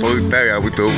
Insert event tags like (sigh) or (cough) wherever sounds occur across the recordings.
包带呀，我都。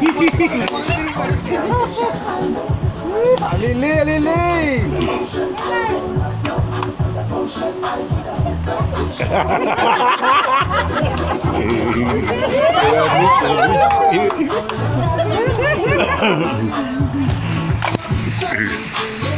a Lili, a (laughs)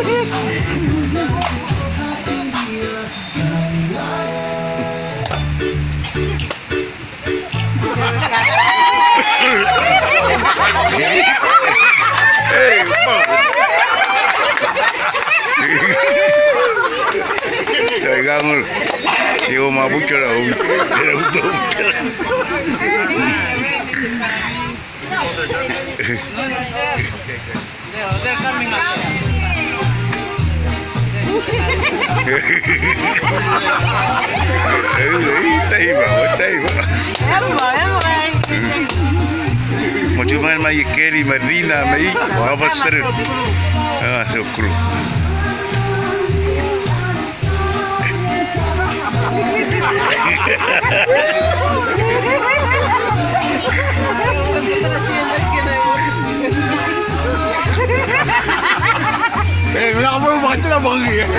Di rumah buka lah Dia buka buka Mau cuman mai keri, mai rina, mai apa seru? Ah, sokru. 两毛钱啊！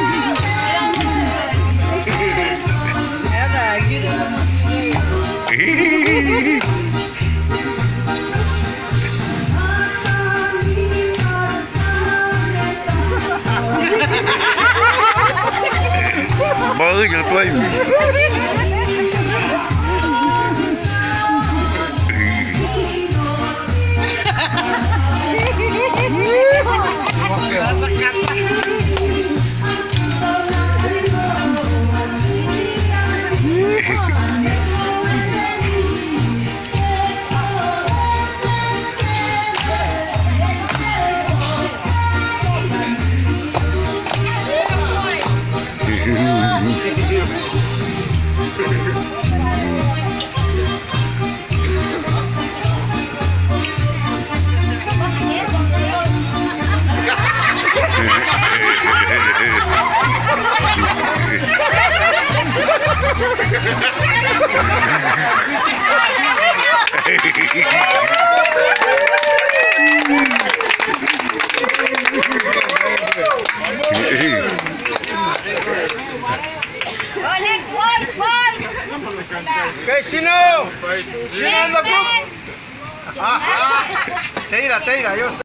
(laughs) Ay, qué Okay, sino? Sino on Teira, Teira, yo